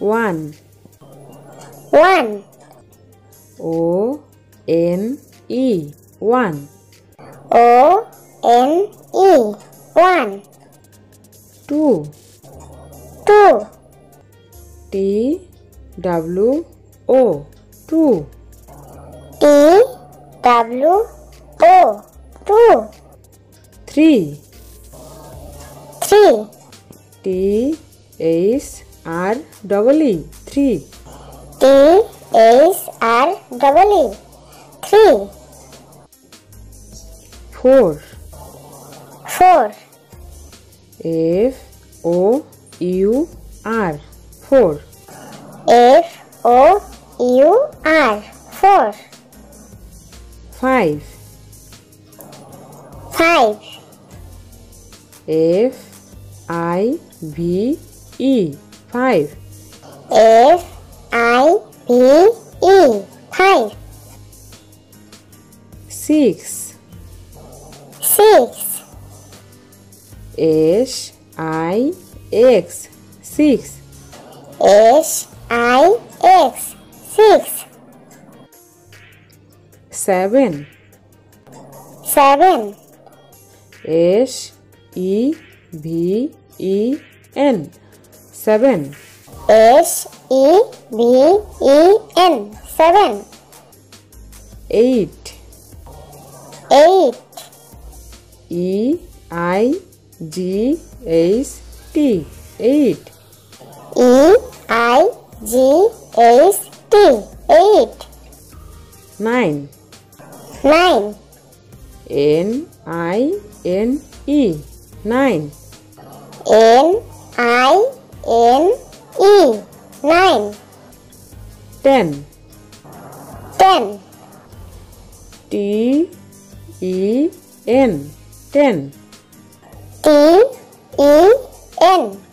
one one, O N E one O N E. One. Two. Two. T W O. two T W O two, three three, T H R double E three T H R double E three. Four. Four. F O U R four, F O U R four F O U R four, five five, F I V E five. F I V E five, six. Six, S I X. Six. S I X. Six, seven. Seven, S E V E N seven. S E V E N. Seven, eight. Eight, E I G H T. Eight. E I G H T. Eight, nine. Nine, N I N E. Nine. N I N E nine. Ten. Ten. T E N ten. T E N